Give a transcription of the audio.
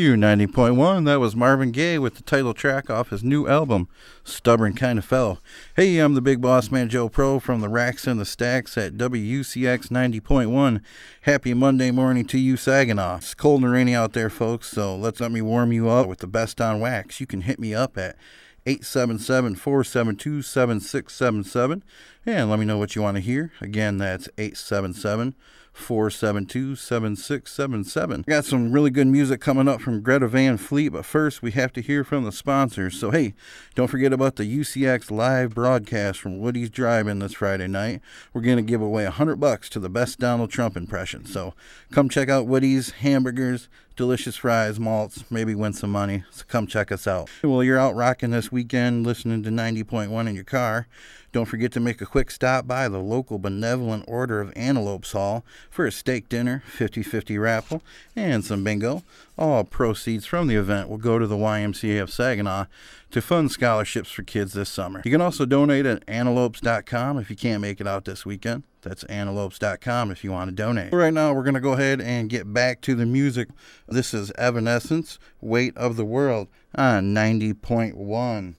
Q90.1, that was Marvin Gaye with the title track off his new album, Stubborn Kind of Fellow. Hey, I'm the big boss man Joe Pro from the Racks and the Stacks at WUCX 90.1. Happy Monday morning to you, Saginaw. It's cold and rainy out there, folks, so let's let me warm you up with the best on wax. You can hit me up at 877 472 7677 and let me know what you want to hear. Again, that's 877 472 7677. Got some really good music coming up from Greta Van Fleet, but first we have to hear from the sponsors. So, hey, don't forget about the UCX live broadcast from Woody's Drive-In this Friday night. We're going to give away 100 bucks to the best Donald Trump impression. So, come check out Woody's hamburgers, delicious fries, malts, maybe win some money. So, come check us out. Well, you're out rocking this weekend listening to 90.1 in your car. Don't forget to make a quick stop by the local Benevolent Order of Antelopes Hall for a steak dinner, 50 50 raffle, and some bingo. All proceeds from the event will go to the YMCA of Saginaw to fund scholarships for kids this summer. You can also donate at antelopes.com if you can't make it out this weekend. That's antelopes.com if you want to donate. Right now, we're going to go ahead and get back to the music. This is Evanescence, Weight of the World on 90.1.